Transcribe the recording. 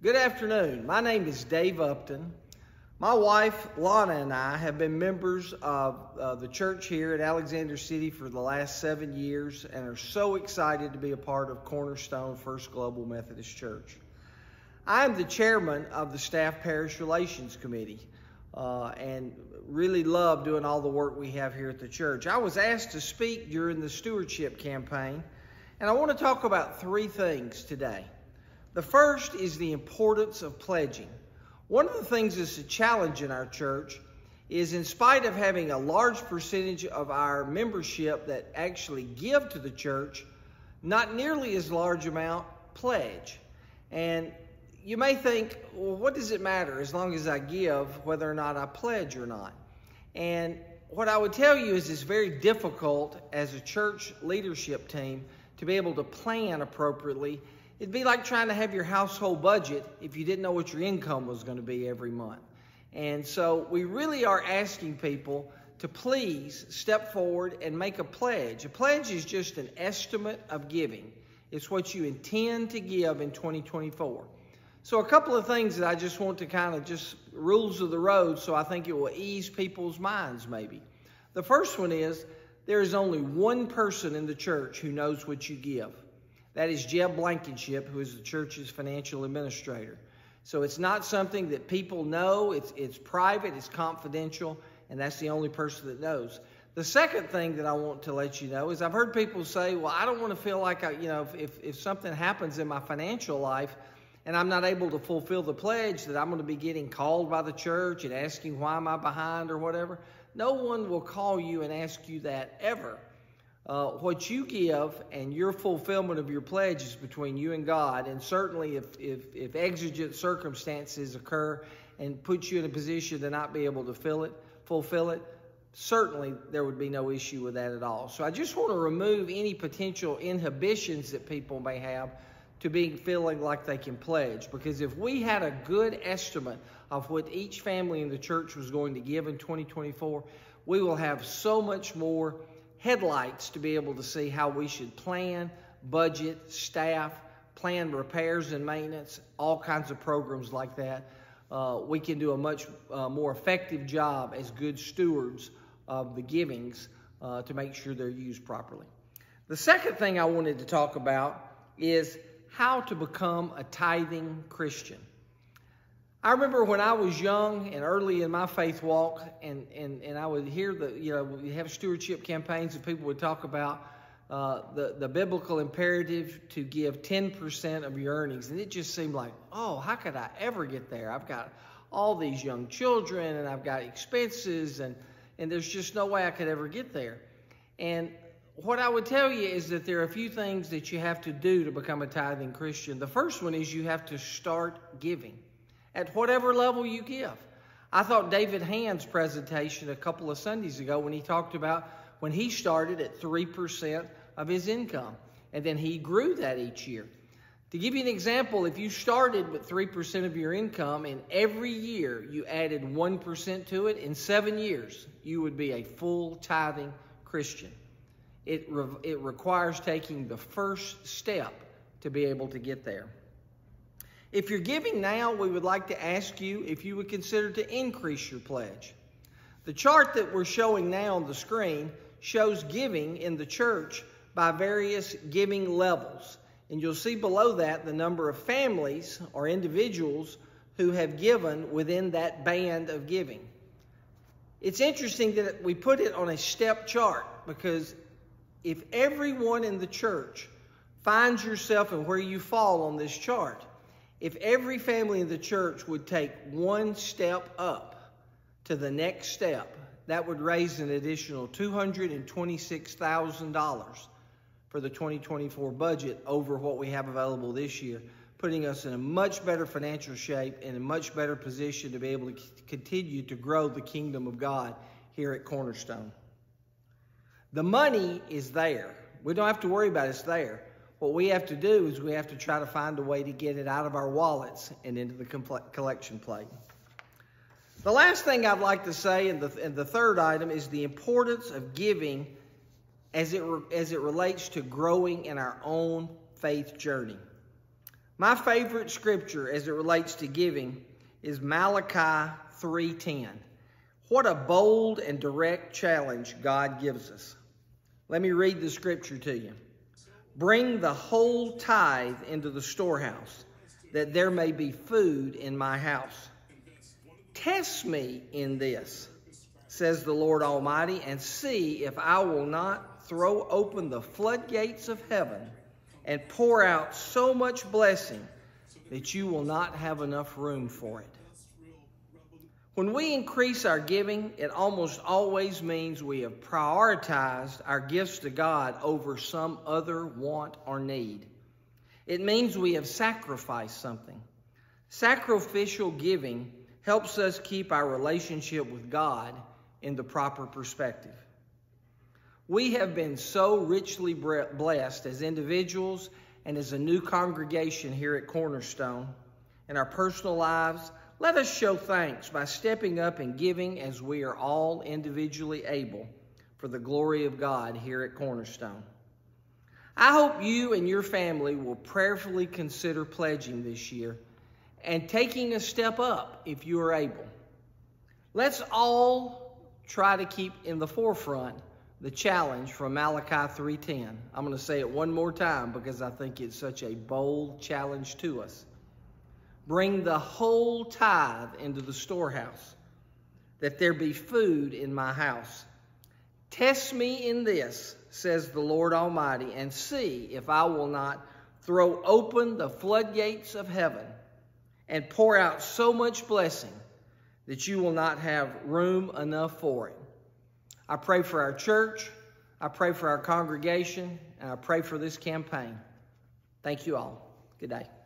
Good afternoon. My name is Dave Upton. My wife, Lana, and I have been members of uh, the church here at Alexander City for the last seven years and are so excited to be a part of Cornerstone First Global Methodist Church. I am the chairman of the Staff Parish Relations Committee uh, and really love doing all the work we have here at the church. I was asked to speak during the stewardship campaign, and I want to talk about three things today. The first is the importance of pledging. One of the things that's a challenge in our church is in spite of having a large percentage of our membership that actually give to the church, not nearly as large amount pledge. And you may think, well, what does it matter as long as I give, whether or not I pledge or not? And what I would tell you is it's very difficult as a church leadership team to be able to plan appropriately. It'd be like trying to have your household budget if you didn't know what your income was going to be every month. And so we really are asking people to please step forward and make a pledge. A pledge is just an estimate of giving. It's what you intend to give in 2024. So a couple of things that I just want to kind of just rules of the road so I think it will ease people's minds maybe. The first one is there is only one person in the church who knows what you give. That is Jeb Blankenship, who is the church's financial administrator. So it's not something that people know. It's, it's private, it's confidential, and that's the only person that knows. The second thing that I want to let you know is I've heard people say, well, I don't want to feel like, I, you know, if, if something happens in my financial life, and I'm not able to fulfill the pledge that I'm going to be getting called by the church and asking why am I behind or whatever. No one will call you and ask you that ever. Uh, what you give and your fulfillment of your pledge is between you and God. And certainly, if, if, if exigent circumstances occur and put you in a position to not be able to fill it, fulfill it, certainly there would be no issue with that at all. So I just want to remove any potential inhibitions that people may have to being feeling like they can pledge. Because if we had a good estimate of what each family in the church was going to give in 2024, we will have so much more headlights to be able to see how we should plan, budget, staff, plan repairs and maintenance, all kinds of programs like that. Uh, we can do a much uh, more effective job as good stewards of the givings uh, to make sure they're used properly. The second thing I wanted to talk about is how to become a tithing Christian. I remember when I was young and early in my faith walk, and, and, and I would hear the, you know, we have stewardship campaigns and people would talk about uh, the, the biblical imperative to give 10% of your earnings. And it just seemed like, oh, how could I ever get there? I've got all these young children and I've got expenses, and, and there's just no way I could ever get there. And what I would tell you is that there are a few things that you have to do to become a tithing Christian. The first one is you have to start giving at whatever level you give. I thought David Hand's presentation a couple of Sundays ago when he talked about when he started at 3% of his income and then he grew that each year. To give you an example, if you started with 3% of your income and every year you added 1% to it, in seven years you would be a full tithing Christian it, re it requires taking the first step to be able to get there. If you're giving now, we would like to ask you if you would consider to increase your pledge. The chart that we're showing now on the screen shows giving in the church by various giving levels. And you'll see below that the number of families or individuals who have given within that band of giving. It's interesting that we put it on a step chart because if everyone in the church finds yourself and where you fall on this chart, if every family in the church would take one step up to the next step, that would raise an additional $226,000 for the 2024 budget over what we have available this year, putting us in a much better financial shape and a much better position to be able to continue to grow the kingdom of God here at Cornerstone. The money is there. We don't have to worry about it. It's there. What we have to do is we have to try to find a way to get it out of our wallets and into the collection plate. The last thing I'd like to say, and the, and the third item, is the importance of giving as it, as it relates to growing in our own faith journey. My favorite scripture as it relates to giving is Malachi 3:10. What a bold and direct challenge God gives us. Let me read the scripture to you. Bring the whole tithe into the storehouse, that there may be food in my house. Test me in this, says the Lord Almighty, and see if I will not throw open the floodgates of heaven and pour out so much blessing that you will not have enough room for it. When we increase our giving, it almost always means we have prioritized our gifts to God over some other want or need. It means we have sacrificed something. Sacrificial giving helps us keep our relationship with God in the proper perspective. We have been so richly blessed as individuals and as a new congregation here at Cornerstone. In our personal lives, let us show thanks by stepping up and giving as we are all individually able for the glory of God here at Cornerstone. I hope you and your family will prayerfully consider pledging this year and taking a step up if you are able. Let's all try to keep in the forefront the challenge from Malachi 3:10. I'm going to say it one more time because I think it's such a bold challenge to us. Bring the whole tithe into the storehouse, that there be food in my house. Test me in this, says the Lord Almighty, and see if I will not throw open the floodgates of heaven and pour out so much blessing that you will not have room enough for it. I pray for our church. I pray for our congregation. And I pray for this campaign. Thank you all. Good day.